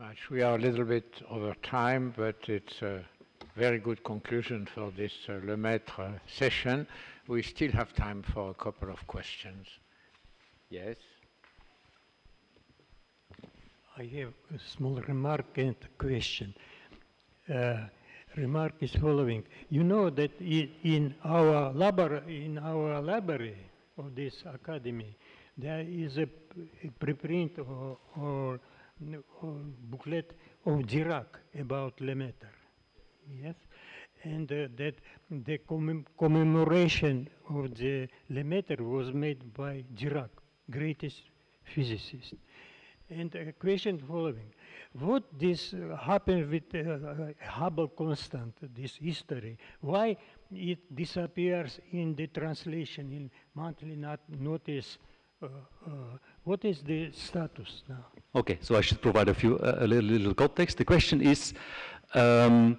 much. We are a little bit over time, but it's a very good conclusion for this uh, Lemaitre session. We still have time for a couple of questions. Yes? I have a small remark and a question. Uh, remark is following. You know that in our, labor in our library of this academy, there is a, preprint or, or, booklet of Dirac about Lemaitre. Yes? And uh, that the commem commemoration of the Lemaitre was made by Dirac, greatest physicist. And a question following. What this uh, happened with uh, Hubble constant, this history? Why it disappears in the translation in monthly not notice? Uh, uh, what is the status now? Okay, so I should provide a few uh, a little, little, context. The question is. Um,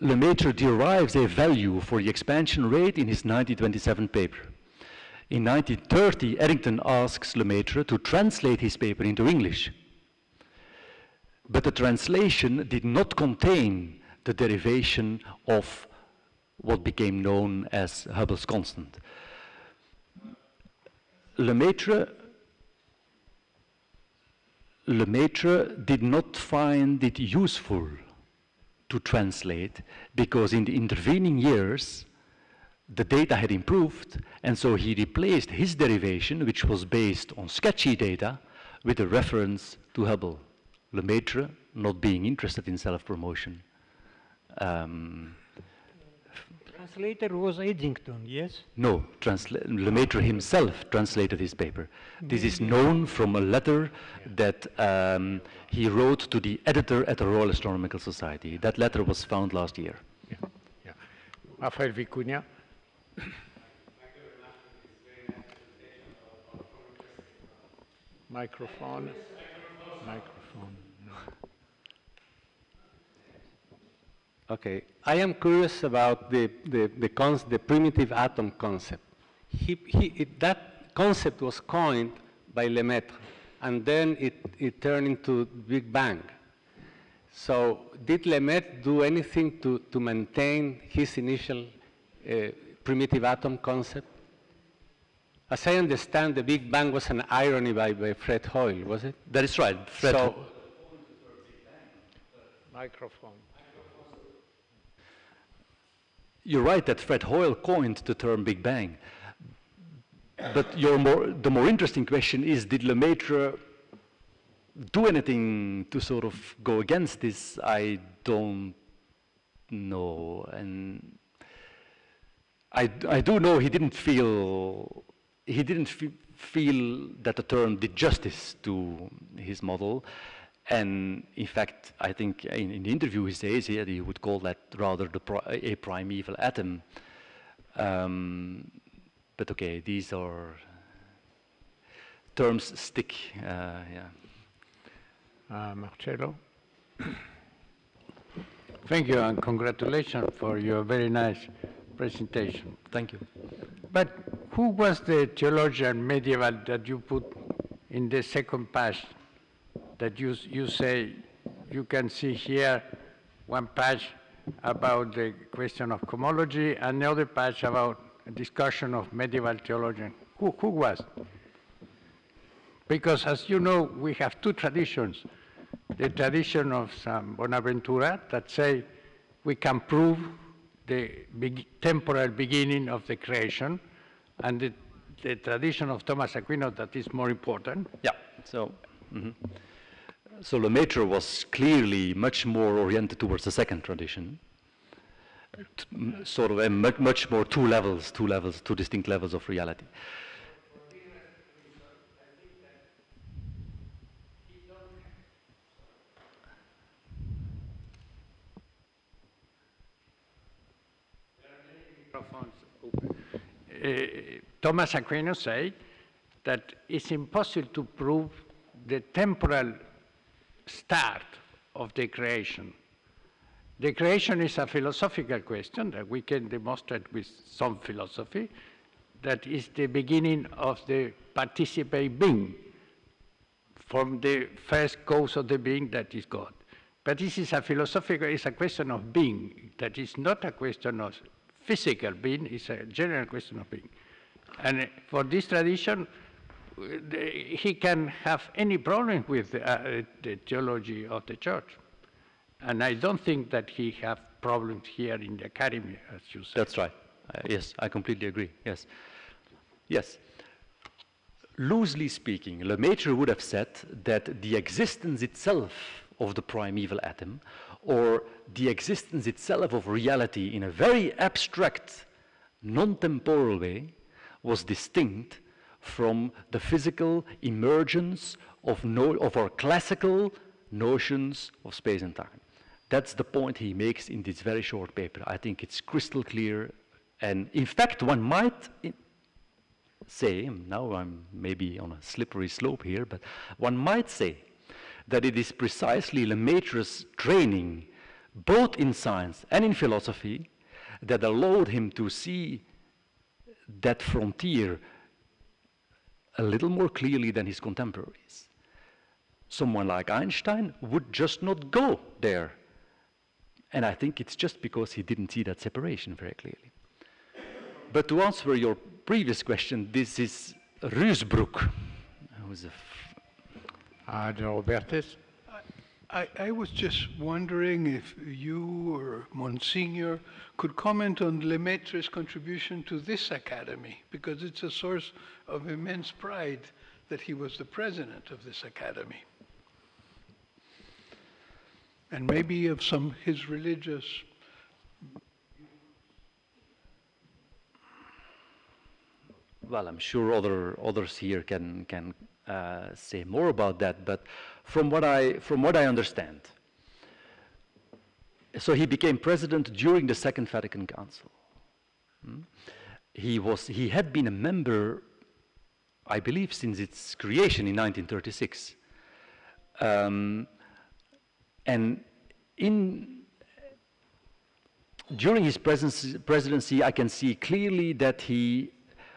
Lemaitre derives a value for the expansion rate in his 1927 paper. In 1930, Eddington asks Lemaitre to translate his paper into English. But the translation did not contain the derivation of what became known as Hubble's constant. Lemaitre, Lemaitre did not find it useful to translate because in the intervening years, the data had improved, and so he replaced his derivation, which was based on sketchy data, with a reference to Hubble. Lemaitre not being interested in self-promotion. Um, Translator was Eddington, yes? No, Lemaitre himself translated his paper. This is known from a letter that um, he wrote to the editor at the Royal Astronomical Society. That letter was found last year. Yeah. yeah. Rafael Vicuña. Microphone. Microphone. Okay, I am curious about the, the, the, the primitive atom concept. He, he, it, that concept was coined by Lemaitre, and then it, it turned into Big Bang. So did Lemaitre do anything to, to maintain his initial uh, primitive atom concept? As I understand, the Big Bang was an irony by, by Fred Hoyle, was it? That is right. Fred so, microphone. You're right that Fred Hoyle coined the term Big Bang. But more, the more interesting question is, did Lemaitre do anything to sort of go against this? I don't know. And I, I do know he didn't feel he didn't feel that the term did justice to his model. And in fact, I think in, in the interview he says here he would call that rather the a primeval atom. Um, but okay, these are terms stick. Uh, yeah. Uh, Marcello. Thank you and congratulations for your very nice presentation. Thank you. But who was the theologian medieval that you put in the second page that you, you say you can see here one page about the question of cosmology and the other page about a discussion of medieval theologian. Who, who was? Because as you know, we have two traditions. The tradition of San Bonaventura that say we can prove the temporal beginning of the creation, and the, the, tradition of Thomas Aquinas that is more important. Yeah, so. Mm -hmm. So Lemaitre was clearly much more oriented towards the second tradition, sort of a much, much more two levels, two levels, two distinct levels of reality. Uh, Thomas Aquinas said that it's impossible to prove the temporal start of the creation. The creation is a philosophical question that we can demonstrate with some philosophy, that is the beginning of the participate being. from the first cause of the being that is God. But this is a philosophical, it's a question of being, that is not a question of physical being, it's a general question of being. And for this tradition, he can have any problem with uh, the theology of the church. And I don't think that he have problems here in the academy, as you said. That's right. Uh, yes, I completely agree. Yes. Yes. Loosely speaking, Lemaitre would have said that the existence itself of the primeval atom, or the existence itself of reality in a very abstract, non-temporal way, was distinct from the physical emergence of, no, of our classical notions of space and time. That's the point he makes in this very short paper. I think it's crystal clear. And in fact, one might say, now I'm maybe on a slippery slope here, but one might say that it is precisely Lemaitre's training, both in science and in philosophy, that allowed him to see that frontier a little more clearly than his contemporaries. Someone like Einstein would just not go there. And I think it's just because he didn't see that separation very clearly. But to answer your previous question, this is Ruysbroeck, who's a uh, Robertes? I, I, was just wondering if you or Monsignor could comment on Lemaitre's contribution to this academy, because it's a source of immense pride that he was the president of this academy. And maybe of some his religious well, I'm sure other others here can can uh, say more about that. But from what I from what I understand, so he became president during the Second Vatican Council. Hmm? He was he had been a member, I believe, since its creation in 1936, um, and in during his presidency, I can see clearly that he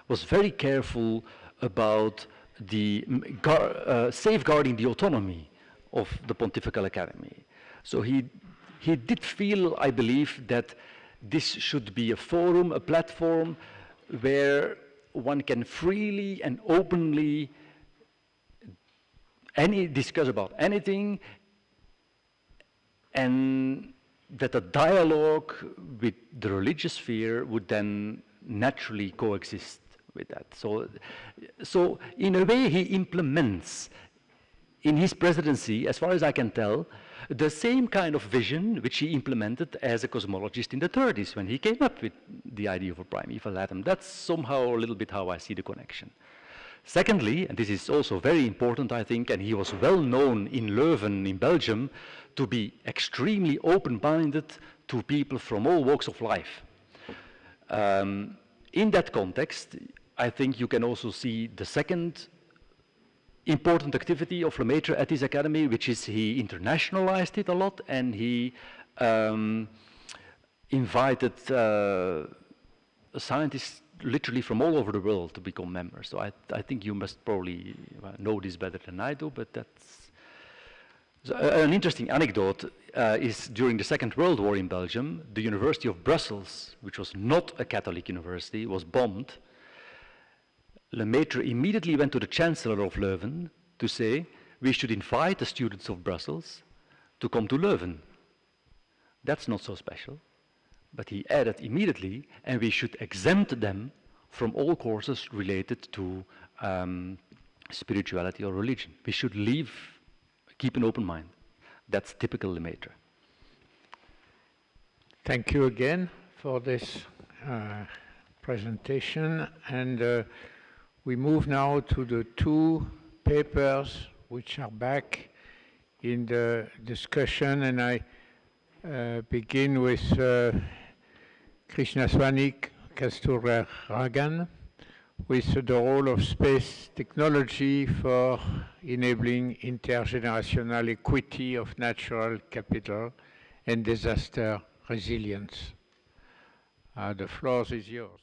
was very careful about the uh, safeguarding the autonomy of the Pontifical Academy. So he, he did feel, I believe, that this should be a forum, a platform where one can freely and openly any discuss about anything and that a dialogue with the religious sphere would then naturally coexist with that. So, so in a way, he implements in his presidency, as far as I can tell, the same kind of vision which he implemented as a cosmologist in the 30s when he came up with the idea of a primeval atom. That's somehow a little bit how I see the connection. Secondly, and this is also very important, I think, and he was well known in Leuven, in Belgium, to be extremely open-minded to people from all walks of life. Um, in that context, I think you can also see the second important activity of Lemaitre at his academy, which is he internationalized it a lot and he um, invited uh, scientists literally from all over the world to become members. So I, I think you must probably know this better than I do, but that's so, uh, an interesting anecdote uh, is during the Second World War in Belgium, the University of Brussels, which was not a Catholic university, was bombed Lemaitre immediately went to the Chancellor of Leuven to say, we should invite the students of Brussels to come to Leuven. That's not so special. But he added immediately, and we should exempt them from all courses related to um, spirituality or religion. We should leave, keep an open mind. That's typical Lemaitre. Thank you again for this uh, presentation. and. Uh, we move now to the two papers which are back in the discussion, and I uh, begin with uh, Krishnaswamy Kasturirangan with the role of space technology for enabling intergenerational equity of natural capital and disaster resilience. Uh, the floor is yours.